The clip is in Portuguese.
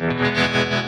Música